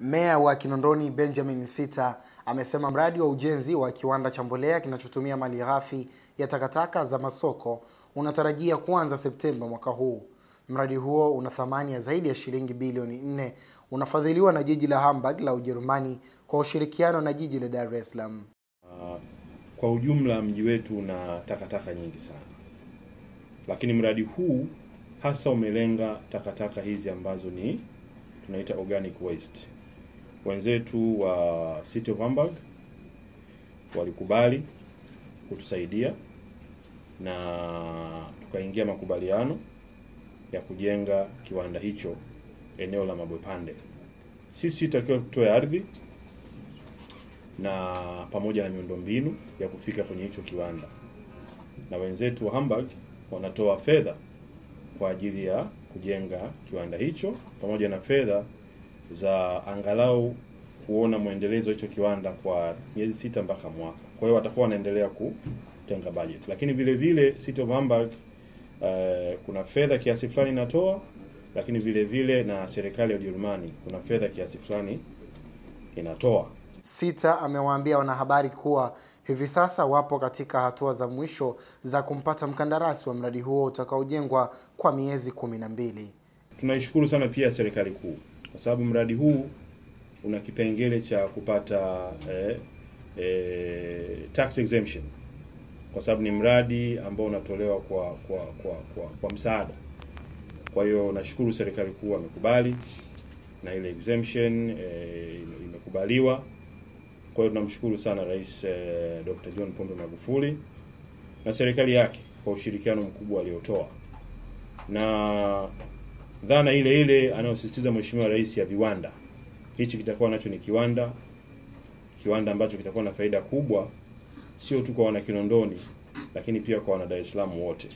Meya wa Kinondoni Benjamin Sita amesema mradi wa ujenzi wa kiwanda cha mbolea kinachotumia mali ghafi ya takataka za masoko unatarajia kuanza Septemba mwaka huu. Mradi huo una thamani ya zaidi ya shilingi bilioni nne, unafadhiliwa na jiji la Hamburg la Ujerumani kwa ushirikiano na jiji la Dar es Salaam. Uh, kwa ujumla mji wetu una takataka nyingi sana, lakini mradi huu hasa umelenga takataka hizi ambazo ni tunaita organic waste. Wenzetu wa City of Hamburg walikubali kutusaidia na tukaingia makubaliano ya kujenga kiwanda hicho eneo la Mabwepande. Sisi tutakiwa kutoa ardhi na pamoja na miundombinu ya kufika kwenye hicho kiwanda, na wenzetu wa Hamburg wanatoa fedha kwa ajili ya kujenga kiwanda hicho pamoja na fedha za angalau kuona mwendelezo hicho kiwanda kwa miezi sita mpaka mwaka. Kwa hiyo watakuwa wanaendelea kutenga budget, lakini vile vile City of Hamburg uh, kuna fedha kiasi fulani inatoa, lakini vile vile na serikali ya Ujerumani kuna fedha kiasi fulani inatoa. Sita amewaambia wanahabari kuwa hivi sasa wapo katika hatua za mwisho za kumpata mkandarasi wa mradi huo utakaojengwa kwa miezi kumi na mbili. Tunaishukuru sana pia serikali kuu kwa sababu mradi huu una kipengele cha kupata eh, eh, tax exemption kwa sababu ni mradi ambao unatolewa kwa kwa kwa kwa, kwa msaada. Kwa hiyo nashukuru serikali kuu amekubali na ile exemption eh, imekubaliwa. Kwa hiyo tunamshukuru sana Rais eh, Dr. John Pombe Magufuli na serikali yake kwa ushirikiano mkubwa aliotoa na dhana ile ile anayosisitiza Mheshimiwa Rais ya viwanda. Hichi kitakuwa nacho ni kiwanda, kiwanda ambacho kitakuwa na faida kubwa, sio tu kwa Wanakinondoni, lakini pia kwa wana Salaam wote.